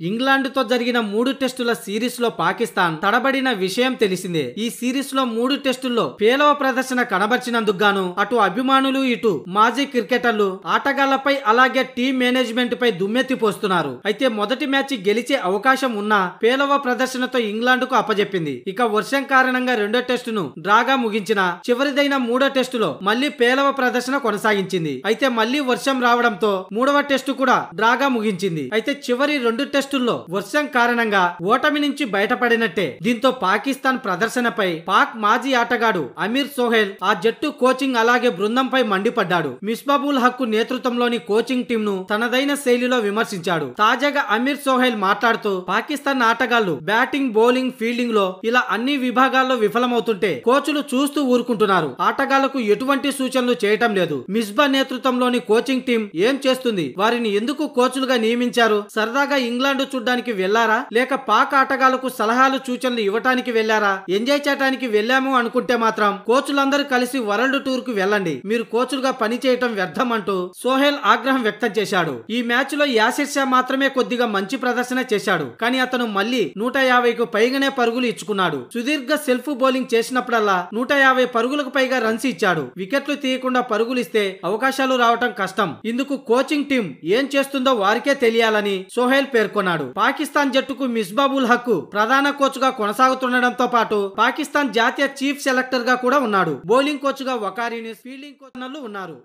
ఇంగ్లాండ్తో జరిగిన మూడు టెస్టుల సిరీస్లో పాకిస్తాన్ తడబడిన విషయం తెలిసిందే. ఈ సిరీస్లో మూడు టెస్టుల్లో పేలవ ప్రదర్శన కనబర్చినందుకు గాను అటు అభిమానులు ఇటు మాజీ క్రికెటర్లు ఆటగాళ్ళపై అలాగే టీం మేనేజ్మెంట్ పై దుమ్మెత్తి పోస్తున్నారు. అయితే మొదటి మ్యాచ్ గెలిచే అవకాశం ఉన్నా పేలవ ప్రదర్శనతో ఇంగ్లాండ్కు అప్పజెప్పింది. ఇక వర్షం కారణంగా రెండో టెస్టును డ్రాగా ముగించిన చివరిదైన మూడో టెస్టులో మళ్ళీ పేలవ ప్రదర్శన కొనసాగించింది. అయితే మళ్ళీ వర్షం రావడంతో మూడవ టెస్టు కూడా డ్రాగా ముగించింది. అయితే చివరి రెండు టెస్టుల్లో వర్షం కారణంగా ఓటమి నుంచి బయటపడినట్టే దీంతో పాకిస్తాన్ ప్రదర్శనపై పాక్ మాజీ ఆటగాడు అమీర్ సోహెల్ ఆ జట్టు కోచింగ్ అలాగే బృందంపై మండిపడ్డాడు. మిస్బాబుల్ హక్కు నేతృత్వంలోని కోచింగ్ టీం ను తనదైన శైలిలో విమర్శించాడు. తాజాగా అమీర్ సోహెల్ మాట్లాడుతూ పాకిస్తాన్ ఆటగాళ్ళు బ్యాటింగ్ బౌలింగ్ ఫీల్డింగ్లో ఇలా అన్ని విభాగాల్లో విఫలమవుతుంటే కోచ్లు చూస్తూ ఊరుకుంటున్నారు. ఆటగాళ్ళకు ఎటువంటి సూచనలు చేయటం లేదు. మిస్బా నేతృత్వంలోని కోచింగ్ టీం ఏం చేస్తుంది? వారిని ఎందుకు కోచ్లుగా నియమించారు? సరదాగా ఇంగ్లాండ్ చూడ్డానికి వెళ్ళారా లేక పాక్ ఆటగాళ్ళకు సలహాలు సూచనలు ఇవ్వటానికి వెళ్ళారా ఎంజాయ్ చేయడానికి వెళ్ళాము అనుకుంటే మాత్రం కోచ్లందరూ కలిసి వరల్డ్ టూర్కు వెళ్ళండి. మీరు కోచ్లుగా పని చేయటం వ్యర్థం అంటూ సోహెల్ ఆగ్రహం వ్యక్తం చేశాడు. ఈ మ్యాచ్లో యాసిర్ షా మాత్రమే కొద్దిగా మంచి ప్రదర్శన చేశాడు. కానీ అతను మళ్ళీ నూట యాభైకు పైగానే పరుగులు ఇచ్చుకున్నాడు. సుదీర్ఘ సెల్ఫ్ బౌలింగ్ చేసినప్పుడల్లా నూట యాభై పరుగులకు పైగా రన్స్ ఇచ్చాడు. వికెట్లు తీయకుండా పరుగులు ఇస్తే అవకాశాలు రావటం కష్టం. ఇందుకు కోచింగ్ టీం ఏం చేస్తుందో వారికే తెలియాలని సోహెల్ పాల్గొన్నాడు పాకిస్తాన్ జట్టుకు మిస్బాబుల్ హక్కు ప్రధాన కోచ్గా కొనసాగుతుండటంతో పాటు పాకిస్తాన్ జాతీయ చీఫ్ సెలెక్టర్గా కూడా ఉన్నాడు. బౌలింగ్ కోచ్గా వకారిని ఫీల్డింగ్ కోచ్ ఉన్నారు.